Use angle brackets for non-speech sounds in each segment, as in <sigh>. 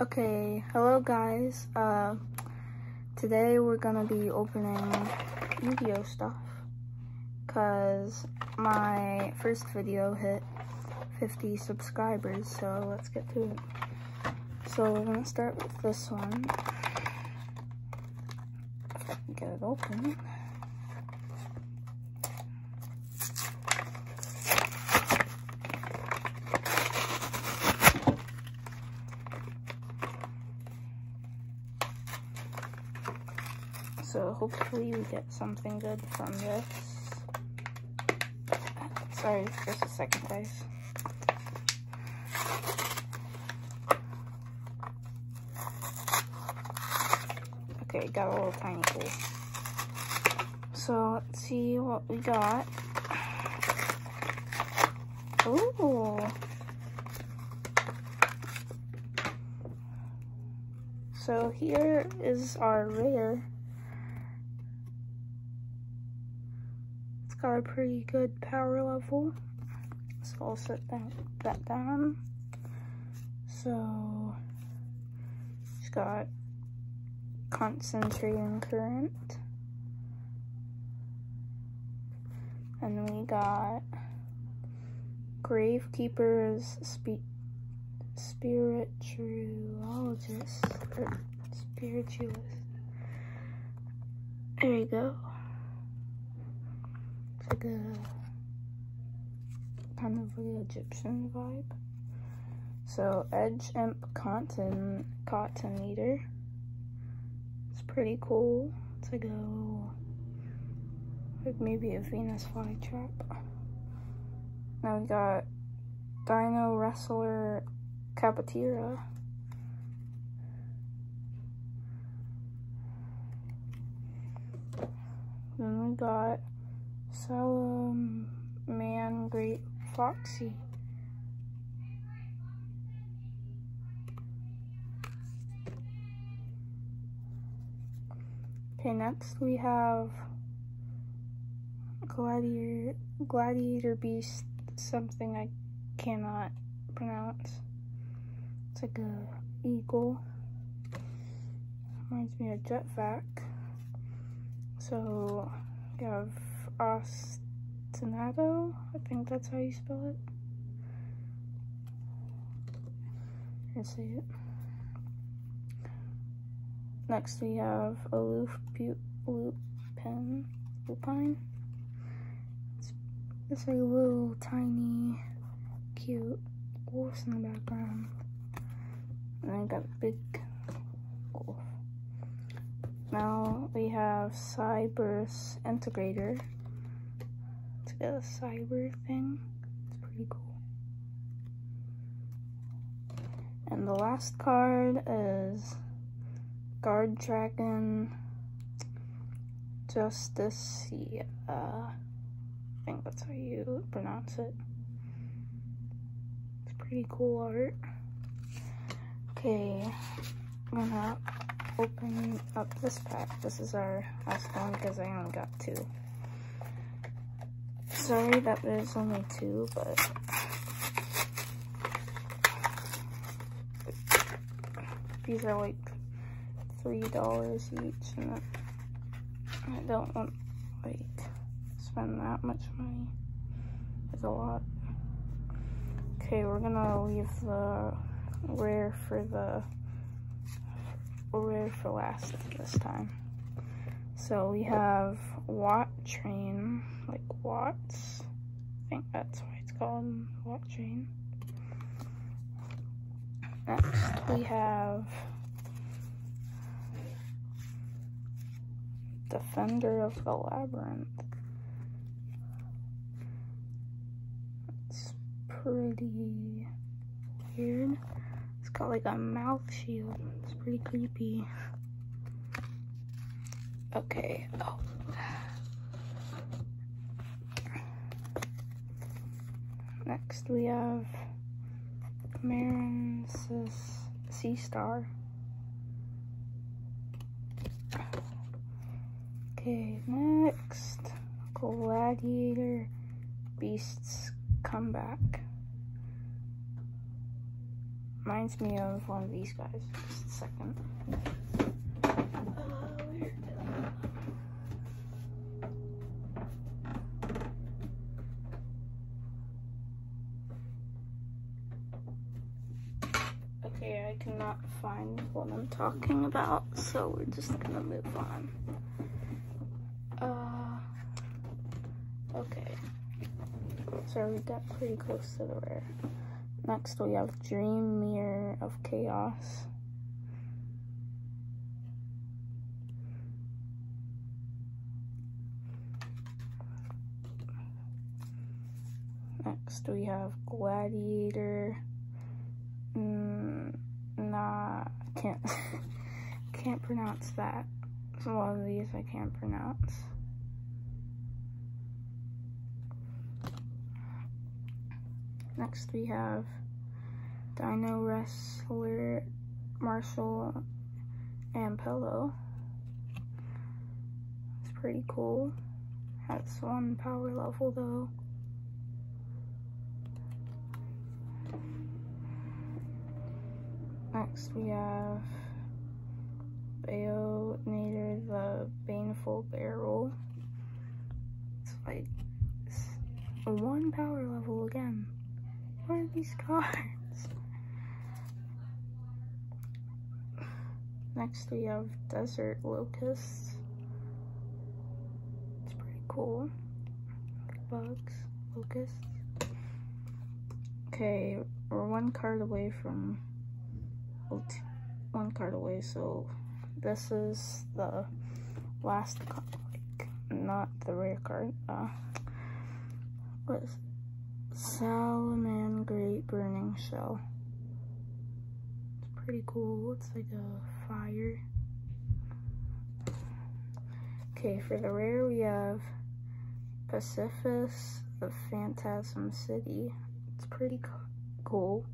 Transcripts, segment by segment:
Okay, hello guys. Uh, today we're gonna be opening Yu-Gi-Oh stuff because my first video hit 50 subscribers, so let's get to it. So we're gonna start with this one. Get it open. So hopefully we get something good from this. Sorry, just a second guys. Okay, got a little tiny hole. So let's see what we got. Ooh. So here is our rare. Got a pretty good power level. So I'll set that, that down. So it's got concentrating current. And we got Gravekeeper's spe spirituologist or er, spiritualist. There you go. Like a kind of like Egyptian vibe. So Edge Imp Cotton Cotton Eater. It's pretty cool. Like a like maybe a Venus flytrap. Now we got Dino Wrestler Capatira. Then we got Salaman um, Great Foxy. Okay, next we have Gladiator, Gladiator Beast, something I cannot pronounce. It's like a eagle. Reminds me of Jetvac. So we have Ostinato. I think that's how you spell it. I see it. Next we have Aloof Lupin. Lupine. It's, it's a little tiny, cute wolf in the background. And then got a big wolf. Now we have Cyberse Integrator. A cyber thing. It's pretty cool. And the last card is Guard Dragon Justice. Yeah, I think that's how you pronounce it. It's pretty cool art. Okay, I'm gonna open up this pack. This is our last one because I only got two. Sorry that there's only two, but these are like three dollars each, and I don't want like spend that much money. It's a lot. Okay, we're gonna leave the rare for the rare for last this time. So we have Watt Train, like Watts. I think that's why it's called Watt Train. Next we have Defender of the Labyrinth. It's pretty weird. It's got like a mouth shield. It's pretty creepy. Okay. Oh. Next we have Marin's Sea Star. Okay, next Gladiator Beasts Comeback. reminds me of one of these guys. Just a second. Okay, I cannot find what I'm talking about, so we're just gonna move on. Uh, okay. So we got pretty close to the rare. Next we have Dream Mirror of Chaos. Next we have Gladiator. Nah, can't <laughs> can't pronounce that. A lot of these I can't pronounce. Next we have Dino Wrestler Marshall and Pillow. It's pretty cool. Has one power level though. Next we have Bayonator the Baneful Barrel. It's like one power level again. What are these <laughs> cards? Next we have Desert Locusts. It's pretty cool. Bugs, locusts. Okay, we're one card away from one card away, so this is the last card, like, not the rare card. Uh, what is Salamangreat Burning Shell. It's pretty cool. It's like a fire. Okay, for the rare we have Pacifist, the Phantasm City. It's pretty cool.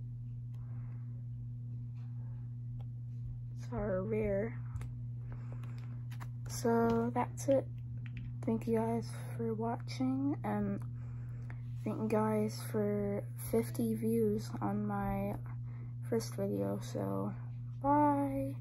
Our rare. So that's it. Thank you guys for watching and thank you guys for 50 views on my first video. So bye.